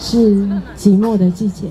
是寂寞的季节。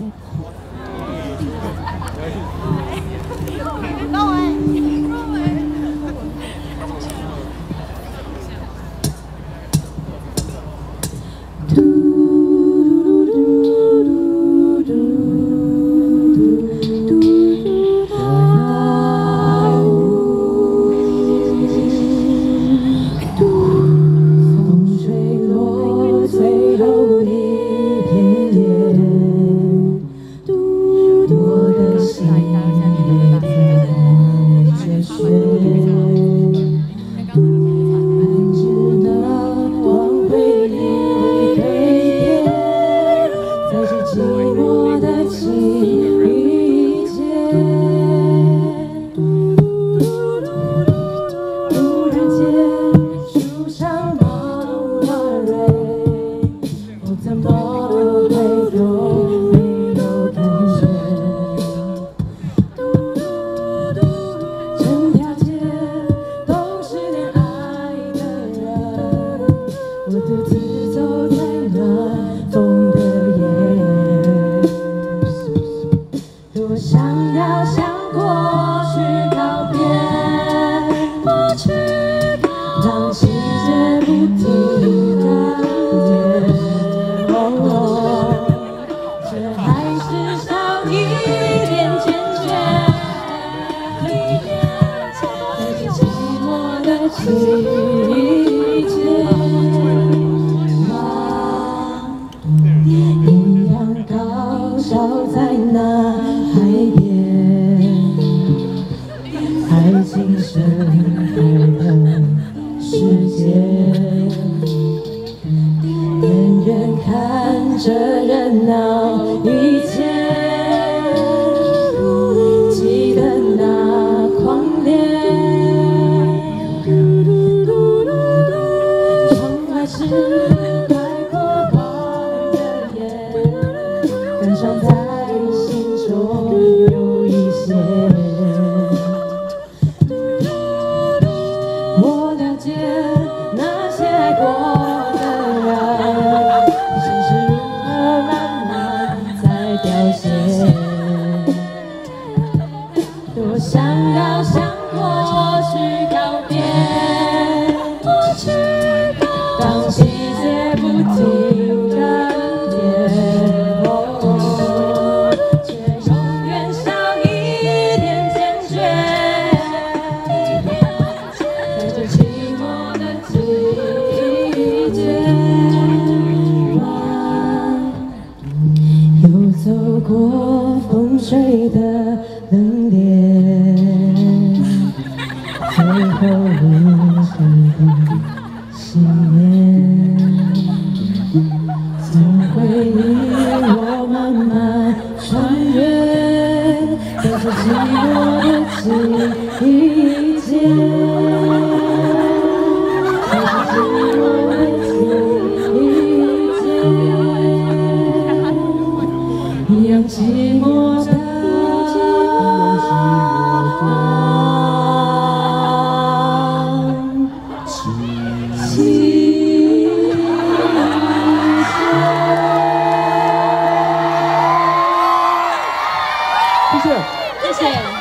走盛开的世界。远远看着热闹 와. 过风吹的冷冽最后我暖的想念从回忆我慢慢穿越在这寂寞的季让寂寞的 semacam.